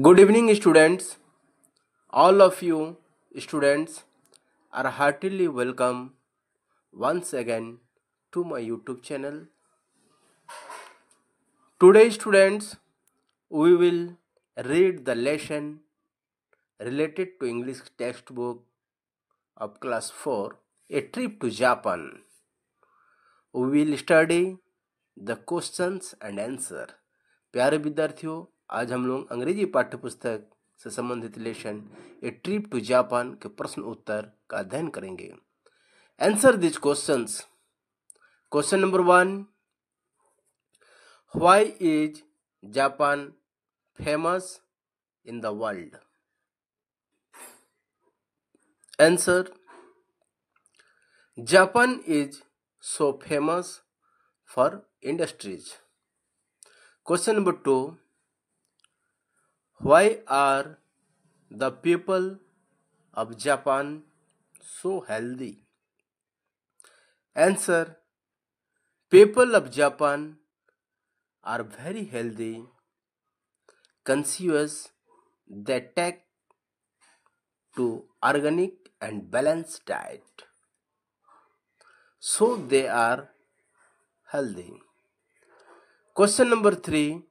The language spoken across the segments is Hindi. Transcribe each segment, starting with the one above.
Good evening, students. All of you students are heartily welcome once again to my YouTube channel. Today, students, we will read the lesson related to English textbook of class 4 A Trip to Japan. We will study the questions and answer. प्यारे विद्यार्थियों आज हम लोग अंग्रेज़ी पाठ्य पुस्तक से संबंधित lesson, a trip to Japan के प्रश्न उत्तर का अध्ययन करेंगे। Answer this question question number one why is Japan famous in the world answer Japan is so famous for industries question number two Why are the people of Japan so healthy? Answer People of Japan are very healthy, conscious, they take to organic and balanced diet so they are healthy. Question number three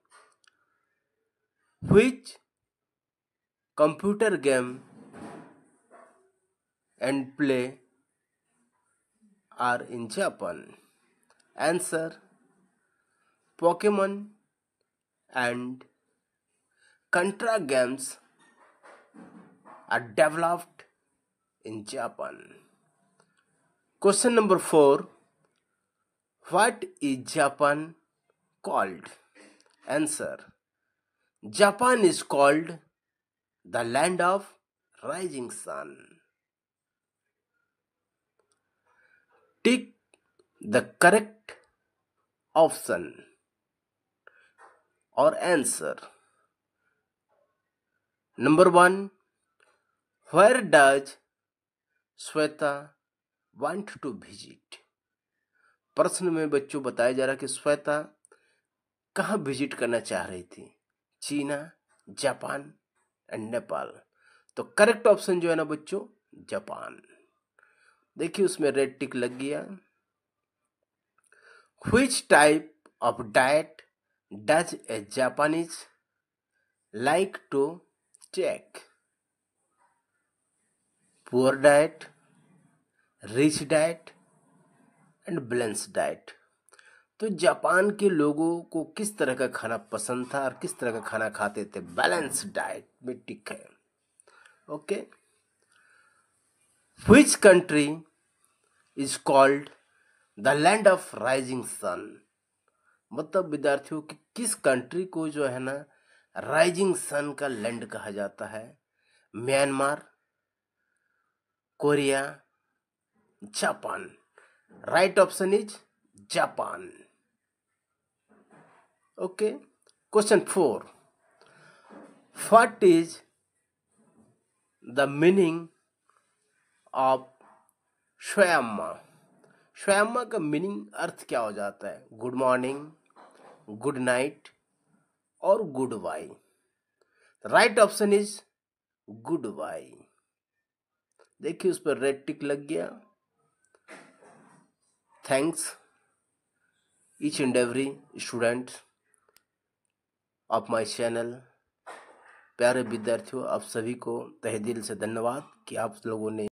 Which computer game and play are in Japan? Answer Pokemon and Contra games are developed in Japan. Question number 4 What is Japan called? Answer Japan is called the land of rising sun tick the correct option और answer number one where does Shweta want to visit प्रश्न में बच्चों बताया जा रहा कि श्वेता कहा विज़िट करना चाह रही थी? चीना, जापान एंड नेपाल। तो करेक्ट ऑप्शन जो है ना बच्चों, जापान। देखिए उसमें रेड टिक लग गया। Which type of diet does a Japanese like to take poor diet rich diet and balance diet तो जापान के लोगों को किस तरह का खाना पसंद था और किस तरह का खाना खाते थे? बैलेंस डाइट में टिक है। Okay which country is called the land of rising sun मतलब विद्यार्थियों की किस कंट्री को जो है ना राइजिंग सन का लैंड कहा जाता है? Myanmar Korea Japan. Right option is Japan. Okay. Question 4. What is the meaning of स्वयम्मा स्वयम्मा का मीनिंग अर्थ क्या हो जाता है? गुड मॉर्निंग गुड नाइट और goodbye right option is goodbye देखिए उस पर रेड टिक लग गया. Thanks each and every student. Of my channel प्यारे विद्यार्थियों, आप सभी को तहे दिल से धन्यवाद कि आप लोगों ने